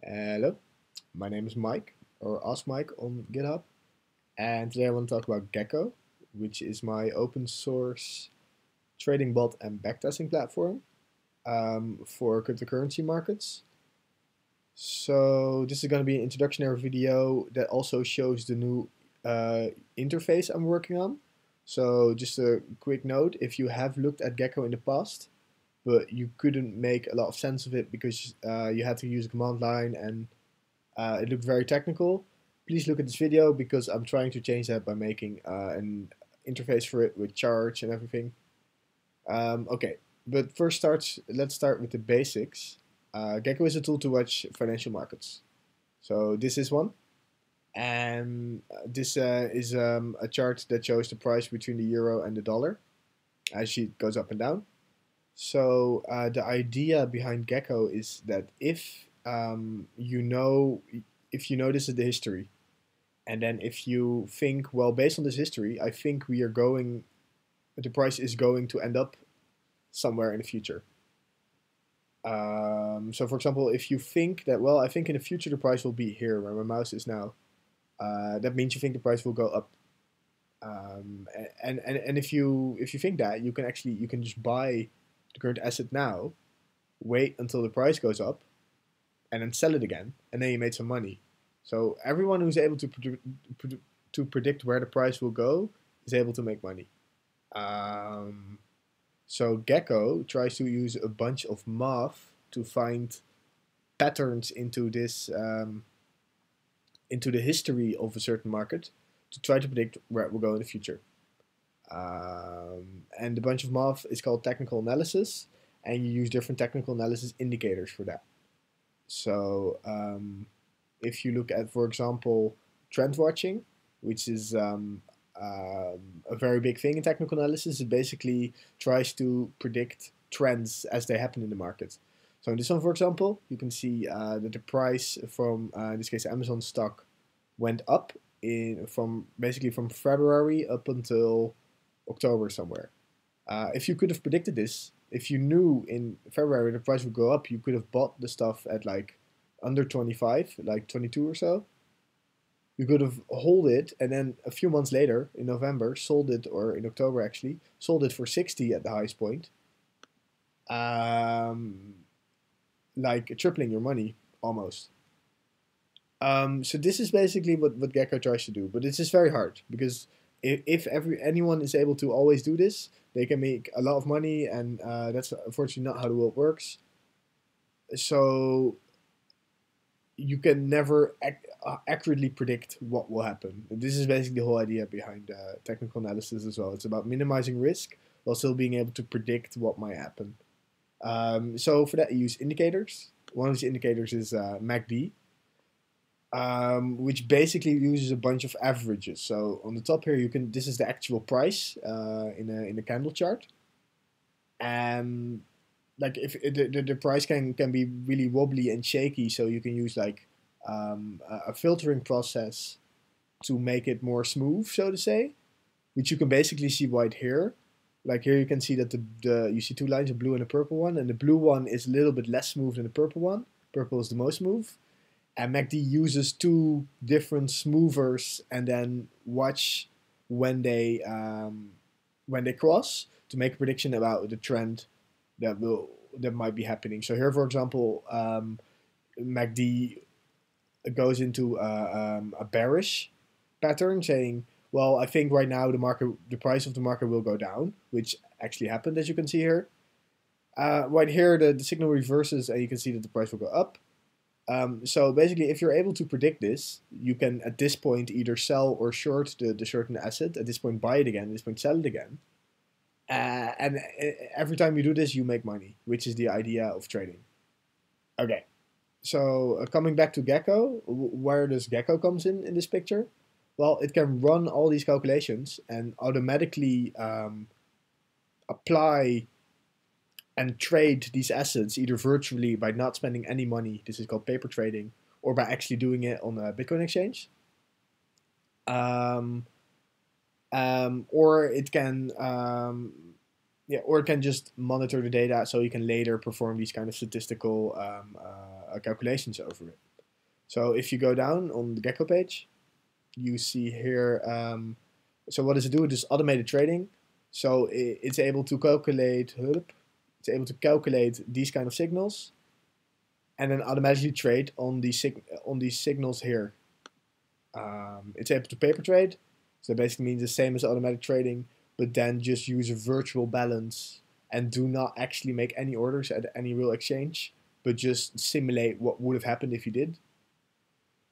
Hello, my name is Mike, or Ask Mike on GitHub, and today I want to talk about Gekko, which is my open source trading bot and backtesting platform um, for cryptocurrency markets. So this is going to be an introductory video that also shows the new uh, interface I'm working on. So just a quick note, if you have looked at Gekko in the past, but you couldn't make a lot of sense of it because uh, you had to use a command line and uh, it looked very technical, please look at this video because I'm trying to change that by making uh, an interface for it with charts and everything. Um, okay, but first starts, let's start with the basics. Uh, Gekko is a tool to watch financial markets. So this is one and this uh, is um, a chart that shows the price between the euro and the dollar as it goes up and down. So uh, the idea behind Gekko is that if um, you know if you know this is the history, and then if you think well based on this history, I think we are going, the price is going to end up somewhere in the future. Um, so for example, if you think that well, I think in the future the price will be here where my mouse is now uh, that means you think the price will go up. Um, and, and and if you if you think that you can actually you can just buy the current asset now, wait until the price goes up, and then sell it again, and then you made some money. So everyone who's able to to predict where the price will go is able to make money. Um, so Gekko tries to use a bunch of math to find patterns into this um, into the history of a certain market to try to predict where it will go in the future. Um, and the bunch of math is called technical analysis, and you use different technical analysis indicators for that. So um, if you look at, for example, trend watching, which is um, um a very big thing in technical analysis, it basically tries to predict trends as they happen in the market. So in this one, for example, you can see uh, that the price from, uh, in this case, Amazon stock went up in from basically from February up until October somewhere. Uh, if you could have predicted this, if you knew in February the price would go up, you could have bought the stuff at like under 25, like 22 or so. You could have hold it and then a few months later in November sold it, or in October actually, sold it for 60 at the highest point. Um, like tripling your money almost. Um, so this is basically what, what Gekko tries to do, but it's just very hard because if, if every anyone is able to always do this, they can make a lot of money, and uh, that's unfortunately not how the world works. So you can never ac uh, accurately predict what will happen. This is basically the whole idea behind uh, technical analysis as well. It's about minimizing risk while still being able to predict what might happen. Um, so for that, you use indicators. One of these indicators is uh, MACD, um, which basically uses a bunch of averages. So on the top here, you can this is the actual price uh, in a in a candle chart, and like if the, the, the price can can be really wobbly and shaky, so you can use like um, a, filtering process to make it more smooth, so to say, which you can basically see right here. Like here you can see that the, the you see two lines, a blue and a purple one, and the blue one is a little bit less smooth than the purple one. Purple is the most smooth. And MACD uses two different smoothers and then watch when they um, when they cross to make a prediction about the trend that will that might be happening. So here, for example, um, MACD goes into uh, um, a bearish pattern, saying well, I think right now the market, the price of the market will go down, which actually happened, as you can see here. Uh, right here, the, the signal reverses, and you can see that the price will go up. Um, so basically, if you're able to predict this, you can at this point either sell or short the, the certain asset. At this point, buy it again. At this point, sell it again. Uh, and uh, every time you do this, you make money, which is the idea of trading. Okay, so uh, coming back to Gekko, where does Gekko comes in in this picture? Well, it can run all these calculations and automatically um, apply and trade these assets either virtually by not spending any money. This is called paper trading, or by actually doing it on a Bitcoin exchange. Um, um, or it can um, yeah, or it can just monitor the data so you can later perform these kind of statistical um, uh, calculations over it. So if you go down on the Gekko page, you see here. Um, so what does it do? It is automated trading. So it, it's able to calculate. It's able to calculate these kind of signals, and then automatically trade on these on these signals here. Um, it's able to paper trade, so basically means the same as automatic trading, but then just use a virtual balance and do not actually make any orders at any real exchange, but just simulate what would have happened if you did.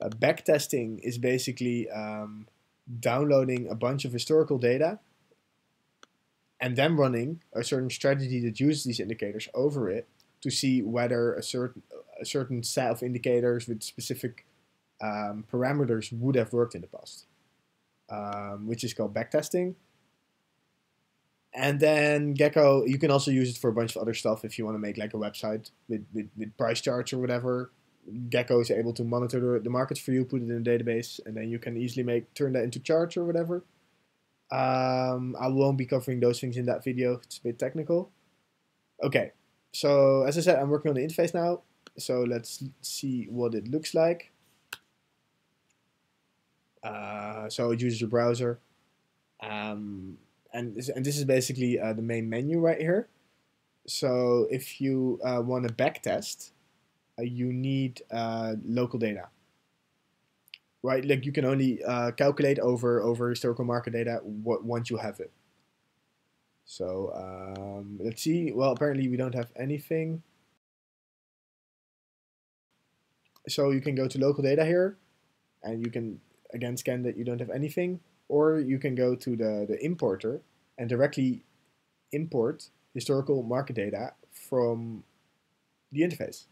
Uh, backtesting is basically um, downloading a bunch of historical data and then running a certain strategy that uses these indicators over it to see whether a certain a certain set of indicators with specific um, parameters would have worked in the past, um, which is called backtesting. And then Gekko, you can also use it for a bunch of other stuff if you want to make like a website with, with, with price charts or whatever. Gekko is able to monitor the, markets for you, put it in a database, and then you can easily make turn that into charts or whatever. Um, I won't be covering those things in that video. It's a bit technical. Okay, so as I said, I'm working on the interface now. So let's see what it looks like. Uh, so it uses your browser. Um, and, this, and this is basically uh, the main menu right here. So if you uh, want to backtest, uh, you need uh, local data. Right, like you can only uh, calculate over over historical market data once you have it. So um, let's see. Well, apparently we don't have anything. So you can go to local data here, and you can again scan that you don't have anything, or you can go to the, the importer and directly import historical market data from the interface.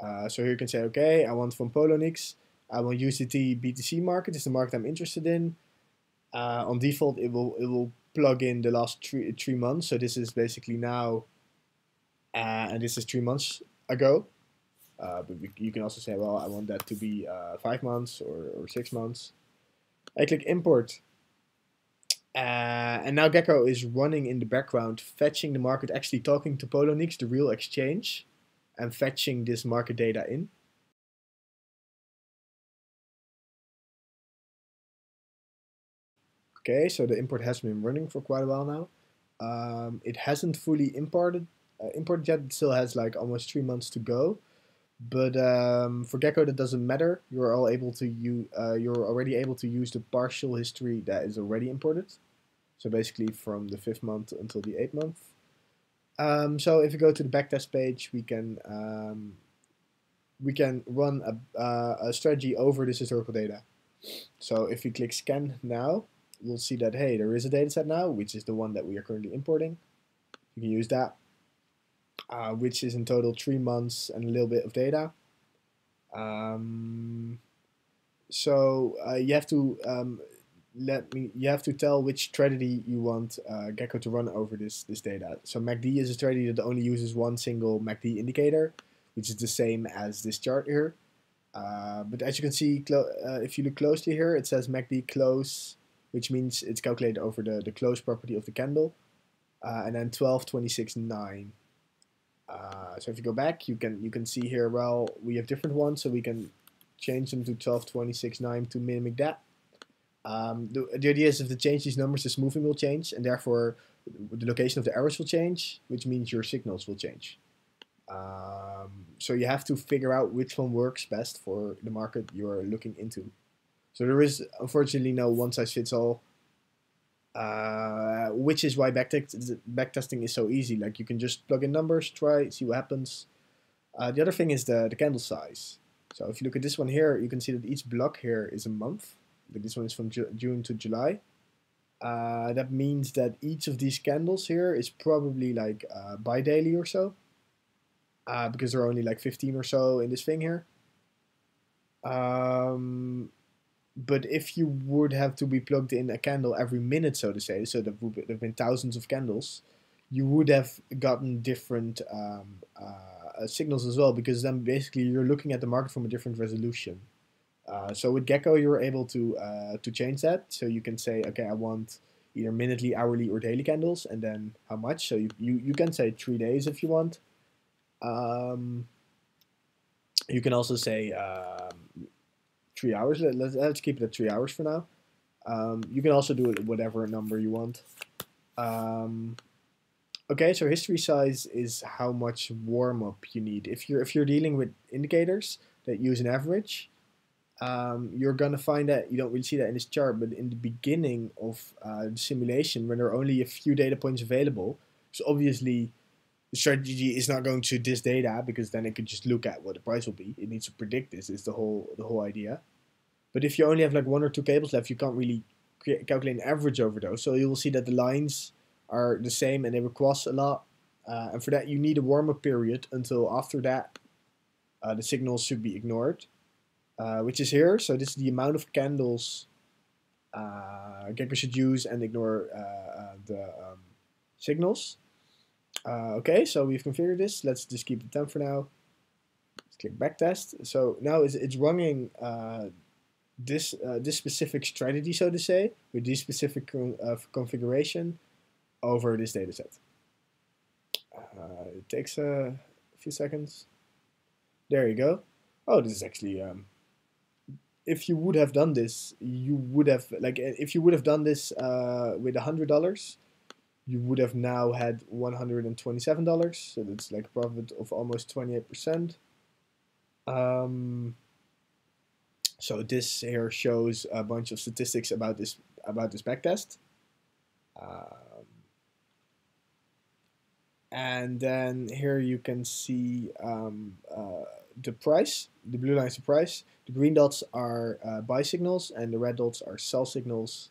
Uh, so here you can say, okay, I want from Poloniex, I want USDT BTC market is the market I'm interested in. Uh, on default, it will it will plug in the last three three months. So this is basically now, uh, and this is three months ago. Uh, but you can also say, well, I want that to be uh, five months or, or six months. I click import. Uh, and now Gekko is running in the background, fetching the market, actually talking to Poloniex, the real exchange, and fetching this market data in. Okay, so the import has been running for quite a while now. Um, it hasn't fully imported uh, imported yet. It still has like almost three months to go. But um, for Gekko, that doesn't matter. You're all able to you uh, you're already able to use the partial history that is already imported. So basically from the fifth month until the eighth month. Um, so if you go to the backtest page, we can um, we can run a, uh, a strategy over this historical data. So if we click scan now, we'll see that hey, there is a data set now, which is the one that we are currently importing. You can use that uh, which is in total three months and a little bit of data. Um, so uh, you have to um, let me. You have to tell which strategy you want uh, Gekko to run over this this data. So MACD is a strategy that only uses one single MACD indicator, which is the same as this chart here. Uh, but as you can see, uh, if you look closely here, it says MACD close, which means it's calculated over the, the close property of the candle. Uh, and then 12, 26, 9. Uh, so if you go back, you can you can see here, well, we have different ones, so we can change them to 12, 26, 9 to mimic that. Um, the, the idea is if the change these numbers, the smoothing will change, and therefore the location of the arrows will change, which means your signals will change. Um, so you have to figure out which one works best for the market you're looking into. So there is unfortunately no one size fits all uh, which is why backtesting is so easy. Like you can just plug in numbers, try, see what happens. Uh, the other thing is the, the candle size. So if you look at this one here, you can see that each block here is a month. But this one is from Ju June to July. Uh, that means that each of these candles here is probably like uh, bi-daily or so. Uh, because there are only like 15 or so in this thing here. Um, but if you would have to be plugged in a candle every minute, so to say, so there would have been thousands of candles, you would have gotten different um, uh, signals as well, because then basically you're looking at the market from a different resolution. Uh, so with Gekko, you're able to uh, to change that. So you can say, okay, I want either minutely, hourly, or daily candles, and then how much. So you you, you can say three days if you want. Um, you can also say um, three hours. Let, let's, let's keep it at three hours for now. Um, you can also do it whatever number you want. Um, okay, so history size is how much warm up you need. If you're if you're dealing with indicators that use an average, um, you're gonna find that you don't really see that in this chart, but in the beginning of uh, the simulation, when there are only a few data points available, so obviously the strategy is not going to this data because then it could just look at what the price will be. It needs to predict this. Is the whole the whole idea. But if you only have like one or two candles left, you can't really calculate an average over those. So you will see that the lines are the same and they will cross a lot. Uh, and for that, you need a warm up period until after that, uh, the signals should be ignored, uh, which is here. So this is the amount of candles uh, Gekko should use and ignore uh, uh, the um, signals. Uh, okay, so we've configured this. Let's just keep it 10 for now. Let's click backtest. So now it's, it's running uh, this uh, this specific strategy, so to say, with this specific con uh, configuration over this dataset. Uh, it takes a few seconds. There you go. Oh, this is actually um, if you would have done this, you would have like if you would have done this uh, with a hundred dollars, you would have now had $127. So that's like a profit of almost 28%. Um, so this here shows a bunch of statistics about this about this backtest. Um, and then here you can see um, uh, the price. The blue line is the price. The green dots are uh, buy signals, and the red dots are sell signals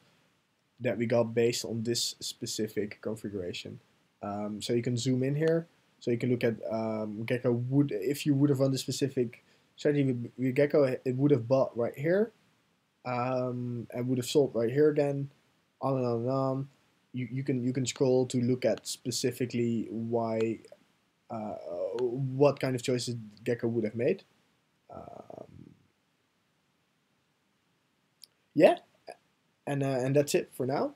that we got based on this specific configuration. Um, so you can zoom in here. So you can look at um, Gekko would, if you would have run the specific strategy with, Gekko, it would have bought right here um, and would have sold right here again, on and on and on. You, you can you can scroll to look at specifically why uh, what kind of choices Gekko would have made. Um, yeah, and uh, and that's it for now.